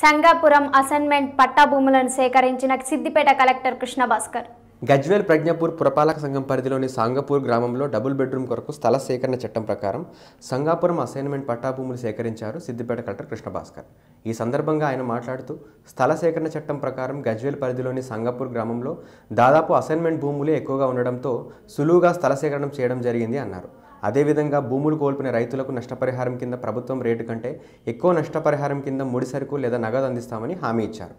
సంగాపురం assignment పట్టా భూములను సేకరించిన సిద్దిపేట కలెక్టర్ కృష్ణభాస్కర్. గజ్వేల్ ప్రజ్ఞపూర్ పురపాలక సంఘం పరిధిలోని సాంగపూర్ గ్రామంలో డబుల్ బెడ్రూమ్ కొరకు స్థల సేకరణ చట్టం ప్రకారం సంగాపురం అసైన్మెంట్ పట్టా భూములు సేకరించారు సిద్దిపేట కలెక్టర్ కృష్ణభాస్కర్. ఈ సందర్భంగా ఆయన మాట్లాడుతూ స్థల సేకరణ చట్టం ప్రకారం గజ్వేల్ పరిధిలోని సంగాపూర్ గ్రామంలో దాదాపు అసైన్మెంట్ భూములే ఎక్కువగా ఉండడంతో సులువుగా స్థల సేకరణ చేయడం జరిగింది అన్నారు. అదేవిధంగా భూములు కోల్పోయిన రైతులకు నష్టపరిహారం కింద ప్రభుత్వం రేటు కంటే ఎక్కువ నష్టపరిహారం కింద ముడి సరుకు లేదా నగదు అందిస్తామని హామీ ఇచ్చారు.